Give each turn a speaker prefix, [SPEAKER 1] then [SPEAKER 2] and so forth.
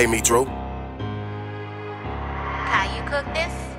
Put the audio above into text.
[SPEAKER 1] Hey, me, Drew.
[SPEAKER 2] How you cook this?